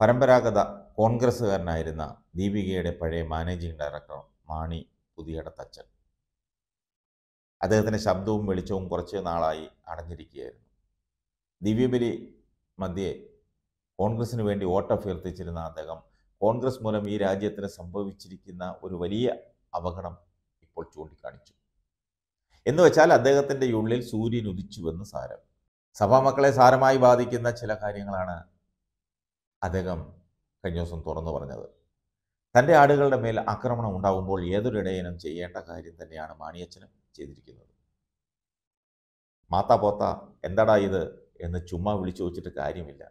പരമ്പരാഗത കോൺഗ്രസ്സുകാരനായിരുന്ന ദീപികയുടെ പഴയ managing director Mani പുതിയടത്തച്ചൻ അദ്ദേഹത്തിന്റെ ശബ്ദവും വെളിച്ചവും കുറച്ച് നാളായി അടഞ്ഞിരിക്കുകയായിരുന്നു. ദിവ്യബലി മധ്യേ കോൺഗ്രസിന് വേണ്ടി വോട്ടഭ്യർത്ഥിച്ചിരുന്ന അദ്ദേഹം കോൺഗ്രസ് മൂലം ഈ രാജ്യത്തിന് സംഭവിച്ചിരിക്കുന്ന ഒരു വലിയ അപകടം ഇപ്പോൾ ചൂണ്ടിക്കാണിച്ചു. എന്ന് വെച്ചാൽ അദ്ദേഹത്തിന്റെ ഉള്ളിൽ സൂര്യൻ ഉദിച്ചുവെന്ന് സാരം. സഭാമക്കളെ സാരമായി ബാധിക്കുന്ന ചില കാര്യങ്ങളാണ് അദ്ദേഹം കഴിഞ്ഞ ദിവസം തുറന്നു പറഞ്ഞത്. തന്റെ ആടുകളുടെ മേൽ ആക്രമണം ഉണ്ടാകുമ്പോൾ ഏതൊരു ഇടയനും ചെയ്യേണ്ട കാര്യം തന്നെയാണ് മാണിയച്ചനും ചെയ്തിരിക്കുന്നത്. മാത്താ പോത്ത എന്താടാ ഇത്? എന്ന് ചുമ്മാ വിളിച്ചു വെച്ചിട്ട് കാര്യമില്ല.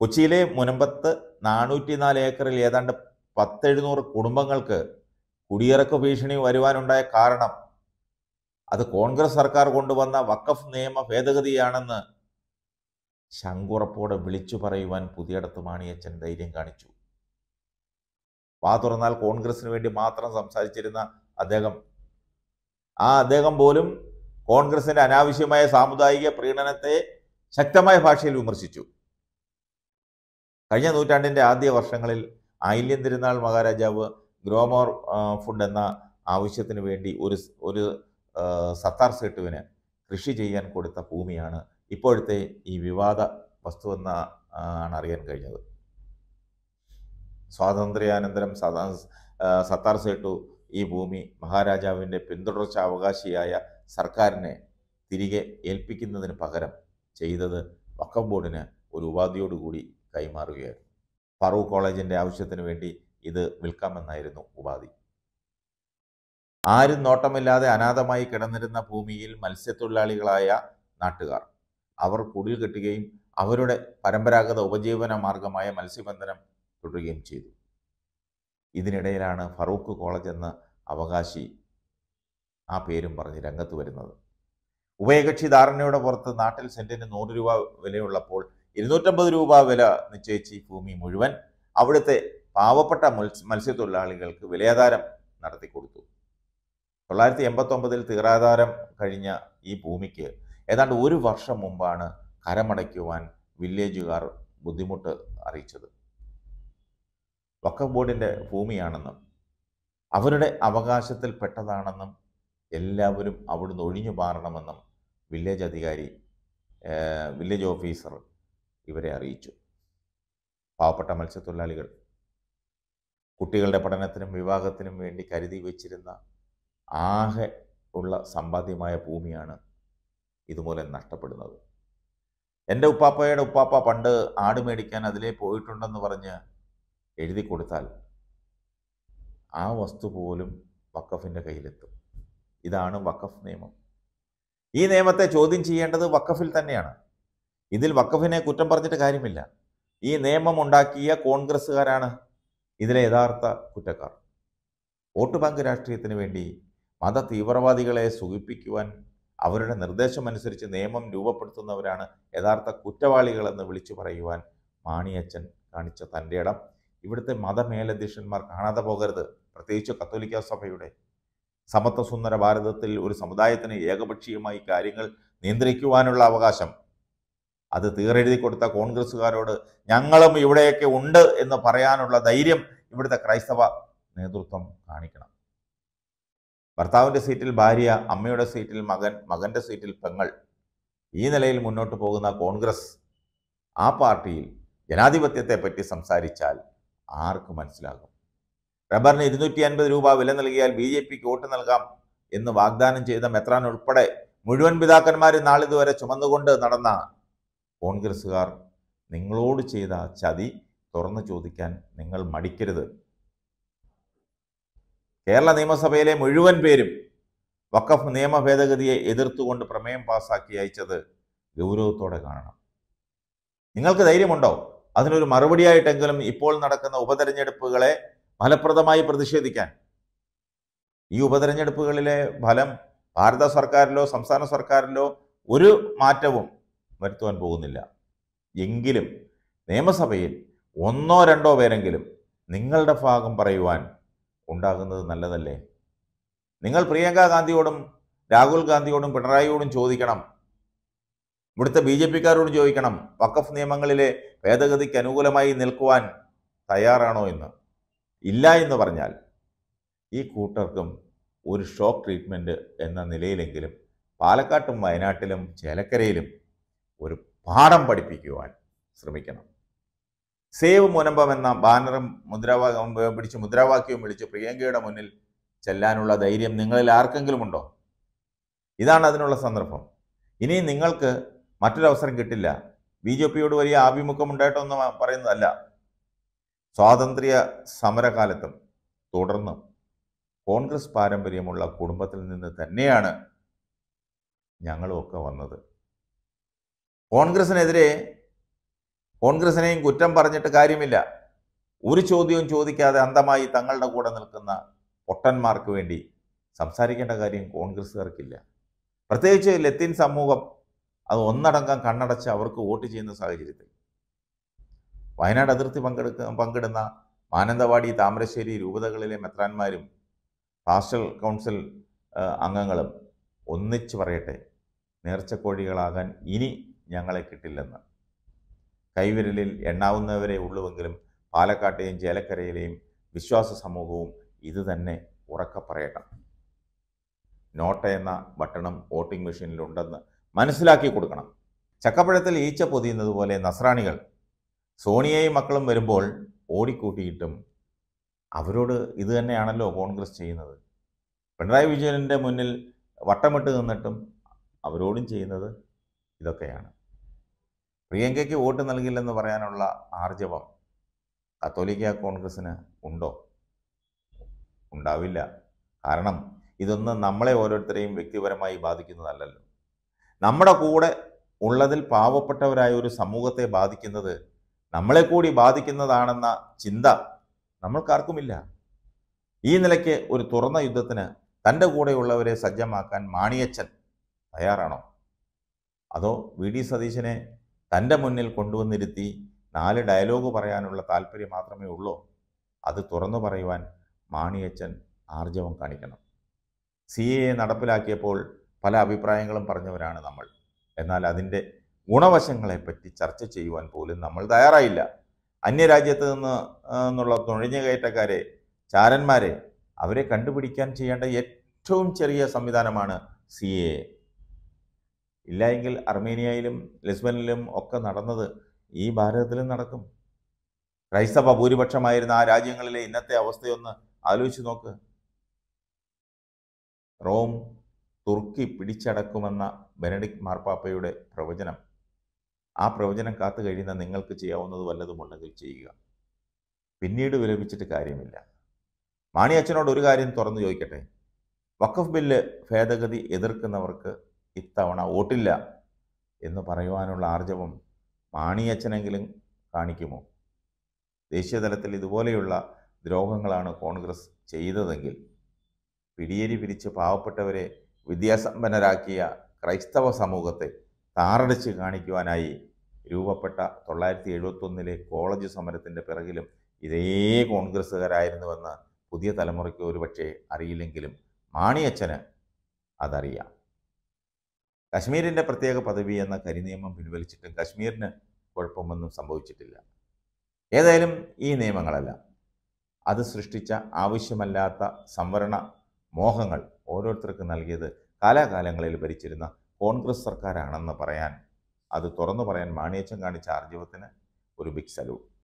കൊച്ചിയിലെ മുനമ്പത്ത് നാനൂറ്റിനാല് ഏക്കറിൽ ഏതാണ്ട് പത്തെഴുന്നൂറ് കുടുംബങ്ങൾക്ക് കുടിയിറക്ക ഭീഷണി വരുവാനുണ്ടായ കാരണം അത് കോൺഗ്രസ് സർക്കാർ കൊണ്ടുവന്ന വക്കഫ് നിയമ ഭേദഗതിയാണെന്ന് ശങ്കുറപ്പോടെ വിളിച്ചു പറയുവാൻ പുതിയടത്ത് മാണിയച്ചൻ ധൈര്യം കാണിച്ചു. വാ തുറന്നാൽ കോൺഗ്രസിന് വേണ്ടി മാത്രം സംസാരിച്ചിരുന്ന അദ്ദേഹം. ആ അദ്ദേഹം പോലും കോൺഗ്രസിന്റെ അനാവശ്യമായ സാമുദായിക പ്രീണനത്തെ ശക്തമായ ഭാഷയിൽ വിമർശിച്ചു. കഴിഞ്ഞ നൂറ്റാണ്ടിന്റെ ആദ്യ വർഷങ്ങളിൽ ആയില്യം തിരുനാൾ മഹാരാജാവ് ഗ്രോമോർ ഫുഡ് എന്ന ആവശ്യത്തിന് വേണ്ടി ഒരു ഒരു സത്താർ സെട്ടുവിന് കൃഷി ചെയ്യാൻ കൊടുത്ത ഭൂമിയാണ് ഇപ്പോഴത്തെ ഈ വിവാദ വസ്തുവെന്ന ആണ് അറിയാൻ കഴിഞ്ഞത്. സ്വാതന്ത്ര്യാനന്തരം സദാ സത്താർ സേട്ടു ഈ ഭൂമി മഹാരാജാവിന്റെ പിന്തുടർച്ച അവകാശിയായ സർക്കാരിനെ തിരികെ ഏൽപ്പിക്കുന്നതിന് പകരം ചെയ്തത് വക്കം ബോർഡിന് ഒരു ഉപാധിയോടുകൂടി കൈമാറുകയായിരുന്നു. ഫറൂഖ് കോളേജിന്റെ ആവശ്യത്തിന് വേണ്ടി ഇത് വിൽക്കാമെന്നായിരുന്നു ഉപാധി. ആരും നോട്ടമില്ലാതെ അനാഥമായി കിടന്നിരുന്ന ഭൂമിയിൽ മത്സ്യത്തൊഴിലാളികളായ നാട്ടുകാർ അവർ കുടിൽ കെട്ടുകയും അവരുടെ പരമ്പരാഗത ഉപജീവന മാർഗമായ മത്സ്യബന്ധനം തുടരുകയും ചെയ്തു. ഇതിനിടയിലാണ് ഫറൂഖ് കോളേജ് എന്ന അവകാശി ആ പേരും പറഞ്ഞ് രംഗത്ത് വരുന്നത്. ഉഭയകക്ഷി ധാരണയുടെ പുറത്ത് നാട്ടിൽ സെന്റിന് നൂറ് രൂപ വിലയുള്ളപ്പോൾ ഇരുന്നൂറ്റമ്പത് രൂപ വില നിശ്ചയിച്ച് ഭൂമി മുഴുവൻ അവിടുത്തെ പാവപ്പെട്ട മത്സ്യ മത്സ്യത്തൊഴിലാളികൾക്ക് വിലയാധാരം നടത്തിക്കൊടുത്തു. തൊള്ളായിരത്തി എൺപത്തൊമ്പതിൽ തീറാധാരം കഴിഞ്ഞ ഈ ഭൂമിക്ക് ഏതാണ്ട് ഒരു വർഷം മുമ്പാണ് കരമടയ്ക്കുവാൻ വില്ലേജുകാർ ബുദ്ധിമുട്ട് അറിയിച്ചത്. വഖഫ് ബോർഡിന്റെ ഭൂമിയാണെന്നും അവരുടെ അവകാശത്തിൽ പെട്ടതാണെന്നും എല്ലാവരും അവിടുന്ന് ഒഴിഞ്ഞു മാറണമെന്നും വില്ലേജ് അധികാരി വില്ലേജ് ഓഫീസർ ഇവരെ അറിയിച്ചു. പാവപ്പെട്ട മത്സ്യത്തൊഴിലാളികൾ കുട്ടികളുടെ പഠനത്തിനും വിവാഹത്തിനും വേണ്ടി കരുതി വച്ചിരുന്ന ആകെ ഉള്ള സമ്പാദ്യമായ ഭൂമിയാണ് ഇതുമൂലം നഷ്ടപ്പെടുന്നത്. എന്റെ ഉപ്പാപ്പയുടെ ഉപ്പാപ്പ പണ്ട് ആട് മേടിക്കാൻ അതിലേ പോയിട്ടുണ്ടെന്ന് പറഞ്ഞ് എഴുതി കൊടുത്താൽ ആ വസ്തു പോലും വക്കഫിന്റെ കയ്യിലെത്തും. ഇതാണ് വക്കഫ് നിയമം. ഈ നിയമത്തെ ചോദ്യം ചെയ്യേണ്ടത് വക്കഫിൽ തന്നെയാണ്. ഇതിൽ വക്കഫിനെ കുറ്റം പറഞ്ഞിട്ട് കാര്യമില്ല. ഈ നിയമം ഉണ്ടാക്കിയ കോൺഗ്രസ്സുകാരാണ് ഇതിലെ യഥാർത്ഥ കുറ്റക്കാർ. വോട്ട് ബാങ്ക് രാഷ്ട്രീയത്തിന് വേണ്ടി മത തീവ്രവാദികളെ സുഖിപ്പിക്കുവാൻ അവരുടെ നിർദ്ദേശമനുസരിച്ച് നിയമം രൂപപ്പെടുത്തുന്നവരാണ് യഥാർത്ഥ കുറ്റവാളികളെന്ന് വിളിച്ചു പറയുവാൻ മാണിയച്ചൻ കാണിച്ച തന്റെ ഇടം. ഇവിടുത്തെ മതമേലധ്യക്ഷന്മാർ കാണാതെ പോകരുത്. പ്രത്യേകിച്ച് കത്തോലിക്ക സഭയുടെ സമത്വസുന്ദര ഭാരതത്തിൽ ഒരു സമുദായത്തിന് ഏകപക്ഷീയമായി കാര്യങ്ങൾ നിയന്ത്രിക്കുവാനുള്ള അവകാശം. അത് തീറെഴുതി കൊടുത്ത കോൺഗ്രസ്സുകാരോട് ഞങ്ങളും ഇവിടെയൊക്കെ ഉണ്ട് എന്ന് പറയാനുള്ള ധൈര്യം ഇവിടുത്തെ ക്രൈസ്തവ നേതൃത്വം കാണിക്കണം. ഭർത്താവിന്റെ സീറ്റിൽ ഭാര്യ അമ്മയുടെ സീറ്റിൽ മകൻ മകന്റെ സീറ്റിൽ പെങ്ങൾ. ഈ നിലയിൽ മുന്നോട്ട് പോകുന്ന കോൺഗ്രസ് ആ പാർട്ടിയിൽ ജനാധിപത്യത്തെ പറ്റി സംസാരിച്ചാൽ ആർക്ക് മനസ്സിലാകും. റബ്ബറിന് ഇരുന്നൂറ്റി അൻപത് രൂപ വില നൽകിയാൽ ബി ജെ പിക്ക് വോട്ട് നൽകാം എന്ന് വാഗ്ദാനം ചെയ്ത മെത്രാൻ ഉൾപ്പെടെ മുഴുവൻ പിതാക്കന്മാരും നാളിതുവരെ ചുമന്നുകൊണ്ട് നടന്ന കോൺഗ്രസ്സുകാർ നിങ്ങളോട് ചെയ്ത ചതി തുറന്നു ചോദിക്കാൻ നിങ്ങൾ മടിക്കരുത്. കേരള നിയമസഭയിലെ മുഴുവൻ പേരും വഖഫ് നിയമ ഭേദഗതിയെ എതിർത്തുകൊണ്ട് പ്രമേയം പാസാക്കി അയച്ചത് ഗൗരവത്തോടെ കാണണം. നിങ്ങൾക്ക് ധൈര്യമുണ്ടോ? അതിനൊരു മറുപടിയായിട്ടെങ്കിലും ഇപ്പോൾ നടക്കുന്ന ഉപതെരഞ്ഞെടുപ്പുകളെ ഫലപ്രദമായി പ്രതിഷേധിക്കാൻ. ഈ ഉപതെരഞ്ഞെടുപ്പുകളിലെ ഫലം ഭാരത സർക്കാരിലോ സംസ്ഥാന സർക്കാരിലോ ഒരു മാറ്റവും വരുത്തുവാൻ പോകുന്നില്ല. എങ്കിലും നിയമസഭയിൽ ഒന്നോ രണ്ടോ പേരെങ്കിലും നിങ്ങളുടെ ഭാഗം പറയുവാൻ ഉണ്ടാകുന്നത് നല്ലതല്ലേ? നിങ്ങൾ പ്രിയങ്ക ഗാന്ധിയോടും രാഹുൽ ഗാന്ധിയോടും പിണറായിയോടും ചോദിക്കണം. ഇവിടുത്തെ ബി ജെ പിക്കാരോട് ചോദിക്കണം. വഖഫ് നിയമങ്ങളിലെ ഭേദഗതിക്ക് അനുകൂലമായി നിൽക്കുവാൻ തയ്യാറാണോ എന്ന്. ഇല്ല എന്ന് പറഞ്ഞാൽ ഈ കൂട്ടർക്കും ഒരു ഷോക്ക് ട്രീറ്റ്മെന്റ് എന്ന നിലയിലെങ്കിലും പാലക്കാട്ടും വയനാട്ടിലും ചേലക്കരയിലും ഒരു പാഠം പഠിപ്പിക്കുവാൻ ശ്രമിക്കണം. സേവ് മുനമ്പം എന്ന ബാനറും മുദ്രാവാക്യം പിടിച്ച് മുദ്രാവാക്യവും വിളിച്ച് പ്രിയങ്കയുടെ മുന്നിൽ ചെല്ലാനുള്ള ധൈര്യം നിങ്ങളിൽ ആർക്കെങ്കിലും ഉണ്ടോ? ഇതാണ് അതിനുള്ള സന്ദർഭം. ഇനി നിങ്ങൾക്ക് മറ്റൊരവസരം കിട്ടില്ല. ബി ജെ പിയോട് വലിയ ആഭിമുഖ്യം ഉണ്ടായിട്ടൊന്നും പറയുന്നതല്ല. സ്വാതന്ത്ര്യ സമരകാലത്തും തുടർന്നും കോൺഗ്രസ് പാരമ്പര്യമുള്ള കുടുംബത്തിൽ നിന്ന് തന്നെയാണ് ഞങ്ങളുമൊക്കെ വന്നത്. കോൺഗ്രസിനെതിരെ കോൺഗ്രസിനെയും കുറ്റം പറഞ്ഞിട്ട് കാര്യമില്ല. ഒരു ചോദ്യവും ചോദിക്കാതെ അന്തമായി തങ്ങളുടെ കൂടെ നിൽക്കുന്ന പൊട്ടന്മാർക്ക് വേണ്ടി സംസാരിക്കേണ്ട കാര്യം കോൺഗ്രസ്സുകാർക്കില്ല. പ്രത്യേകിച്ച് ലത്തീൻ സമൂഹം അത് ഒന്നടങ്കം കണ്ണടച്ച് അവർക്ക് വോട്ട് ചെയ്യുന്ന സാഹചര്യത്തിൽ. വയനാട് അതിർത്തി പങ്കെടുക്ക പങ്കിടുന്ന മാനന്തവാടി താമരശ്ശേരി രൂപതകളിലെ മെത്രാന്മാരും പാസ്റ്റൽ കൗൺസിൽ അംഗങ്ങളും ഒന്നിച്ചു പറയട്ടെ നേർച്ചക്കോഴികളാകാൻ ഇനി ഞങ്ങളെ കിട്ടില്ലെന്ന്. കൈവിരലിൽ എണ്ണാവുന്നവരെ ഉള്ളുവെങ്കിലും പാലക്കാട്ടെയും ചേലക്കരയിലെയും വിശ്വാസ സമൂഹവും ഇത് തന്നെ ഉറക്കെ നോട്ട എന്ന ബട്ടണും വോട്ടിംഗ് മെഷീനിലുണ്ടെന്ന് മനസ്സിലാക്കി കൊടുക്കണം. ചക്കപ്പഴത്തിൽ ഈച്ച പൊതിയുന്നത് പോലെ നസ്രാണികൾ. സോണിയയും മക്കളും വരുമ്പോൾ ഓടിക്കൂട്ടിയിട്ടും അവരോട് ഇത് തന്നെയാണല്ലോ കോൺഗ്രസ് ചെയ്യുന്നത്. പിണറായി വിജയന്റെ മുന്നിൽ വട്ടമിട്ട് നിന്നിട്ടും അവരോടും ചെയ്യുന്നത് ഇതൊക്കെയാണ്. പ്രിയങ്കയ്ക്ക് വോട്ട് നൽകില്ലെന്ന് പറയാനുള്ള ആർജവം കത്തോലിക്ക കോൺഗ്രസ്സിന് ഉണ്ടോ? ഉണ്ടാവില്ല. കാരണം ഇതൊന്നും നമ്മളെ ഓരോരുത്തരെയും വ്യക്തിപരമായി ബാധിക്കുന്നതല്ലല്ലോ. നമ്മുടെ കൂടെ ഉള്ളതിൽ പാവപ്പെട്ടവരായ ഒരു സമൂഹത്തെ ബാധിക്കുന്നത് നമ്മളെ കൂടി ബാധിക്കുന്നതാണെന്ന ചിന്ത നമ്മൾക്കാർക്കുമില്ല. ഈ നിലയ്ക്ക് ഒരു തുറന്ന യുദ്ധത്തിന് തന്റെ കൂടെയുള്ളവരെ സജ്ജമാക്കാൻ മാണിയച്ചൻ തയ്യാറാണോ? അതോ വി ഡി സതീശനെ തന്റെ മുന്നിൽ കൊണ്ടുവന്നിരുത്തി നാല് ഡയലോഗ് പറയാനുള്ള താല്പര്യം മാത്രമേ ഉള്ളൂ. അത് തുറന്നു പറയുവാൻ മാണിയച്ചൻ ആർജവം കാണിക്കണം. സി എ നടപ്പിലാക്കിയപ്പോൾ പല അഭിപ്രായങ്ങളും പറഞ്ഞവരാണ് നമ്മൾ. എന്നാൽ അതിന്റെ ഗുണവശങ്ങളെപ്പറ്റി ചർച്ച ചെയ്യുവാൻ പോലും നമ്മൾ തയ്യാറായില്ല. അന്യരാജ്യത്ത് നിന്ന് എന്നുള്ള നുഴഞ്ഞുകയറ്റക്കാരെ ചാരന്മാരെ അവരെ കണ്ടുപിടിക്കാൻ ചെയ്യേണ്ട ഏറ്റവും ചെറിയ സംവിധാനമാണ് സി എ. ഇല്ല എങ്കിൽ അർമേനിയയിലും ലിസ്ബനിലും ഒക്കെ നടന്നത് ഈ ഭാരതത്തിലും നടക്കും. ക്രൈസ്തവ ഭൂരിപക്ഷമായിരുന്ന ആ രാജ്യങ്ങളിലെ ഇന്നത്തെ അവസ്ഥയൊന്ന് ആലോചിച്ച് നോക്ക്. റോം തുർക്കി പിടിച്ചടക്കുമെന്ന ബെനഡിക് മാർപ്പാപ്പയുടെ പ്രവചനം. ആ പ്രവചനം കാത്തു കഴിയുന്ന നിങ്ങൾക്ക് ചെയ്യാവുന്നത് വല്ലതുമുണ്ടെങ്കിൽ ചെയ്യുക. പിന്നീട് വിലപിച്ചിട്ട് കാര്യമില്ല. മാണി അച്ഛനോട് ഒരു കാര്യം തുറന്നു ചോദിക്കട്ടെ? വഖഫ് ബില്ല് ഭേദഗതി എതിർക്കുന്നവർക്ക് ഇത്തവണ വോട്ടില്ല എന്ന് പറയുവാനുള്ള ആർജവം മാണിയച്ഛനെങ്കിലും കാണിക്കുമോ? ദേശീയതലത്തിൽ ഇതുപോലെയുള്ള ദ്രോഹങ്ങളാണ് കോൺഗ്രസ് ചെയ്തതെങ്കിൽ പിടിയേരി പിരിച്ച് പാവപ്പെട്ടവരെ വിദ്യാസമ്പന്നരാക്കിയ ക്രൈസ്തവ സമൂഹത്തെ താറടിച്ച് കാണിക്കുവാനായി രൂപപ്പെട്ട തൊള്ളായിരത്തി എഴുപത്തൊന്നിലെ കോളേജ് സമരത്തിന്റെ പിറകിലും ഇതേ കോൺഗ്രസ്സുകാരായിരുന്നുവെന്ന് പുതിയ തലമുറയ്ക്ക് ഒരുപക്ഷെ അറിയില്ലെങ്കിലും മാണിയച്ഛന് അതറിയാം. കശ്മീരിന്റെ പ്രത്യേക പദവി എന്ന കരിനിയമം പിൻവലിച്ചിട്ടും കശ്മീരിന് കുഴപ്പമൊന്നും സംഭവിച്ചിട്ടില്ല. ഏതായാലും ഈ നിയമങ്ങളല്ല. അത് സൃഷ്ടിച്ച ആവശ്യമല്ലാത്ത സംവരണ മോഹങ്ങൾ ഓരോരുത്തർക്കും നൽകിയത് കാലാകാലങ്ങളിൽ ഭരിച്ചിരുന്ന കോൺഗ്രസ് സർക്കാരാണെന്ന് പറയാൻ അത് തുറന്നു പറയാൻ മാണിയച്ചൻ കാണിച്ച ആർജവത്തിന് ഒരു ബിഗ് സല്യൂട്ട്